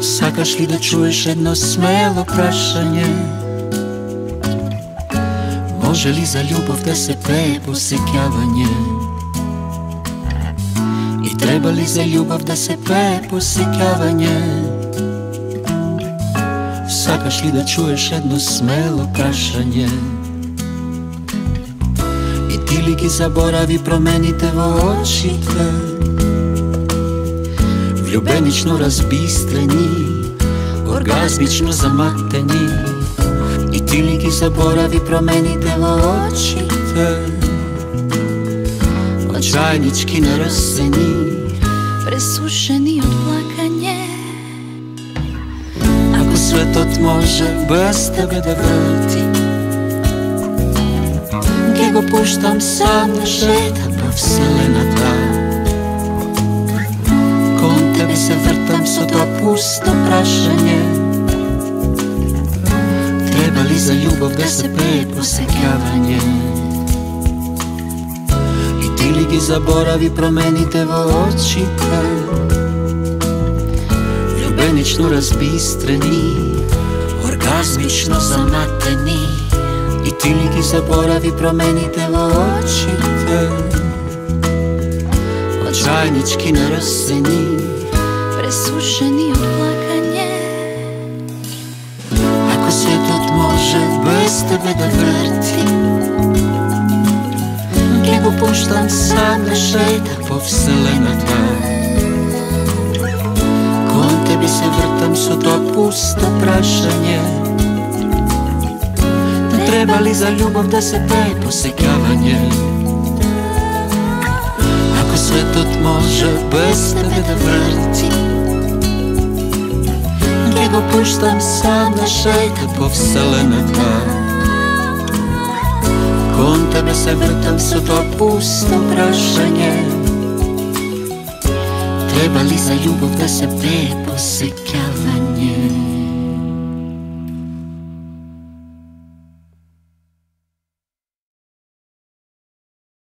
Сакаш ли да чуеш едно смело прашање? Може ли за љубов да се пее посеќавање? И треба ли за љубов да се пее посеќавање? Сакаш ли да чуеш едно смело прашање? И ти ли ги заборави промените во очите? Ljubenično razbistreni Orgazmično zamateni. I ti liki zaboravi promeni delo očite Očajnički naraseni Presušeni od plakanje Ako sve to može bez tebe da vrati Gdje go puštam sam na žeta pa vselena ta se vrtam su to pusto prašenje. Treba li za ljubav deset pet posekavanje? I ti li ti zaboravi promenite vočite Ljubenično razbistreni Orgazmično zamateni I ti li ti zaboravi promenite vočite Očajnički narasenim presušeni oplakanje Ako to može bez tebe da vrti Njegu puštam sad na šeta po vselenata Kon tebi se vrtam su to pusto prašanje. Ne treba li za ljubav da se daje posekavanje? Ako svetot može bez tebe da vrti nego puštam sam da šeta vselene dva. Kon tebe se vrtam su to pusto prašanje. Treba li za ljubav da se pepo sekljava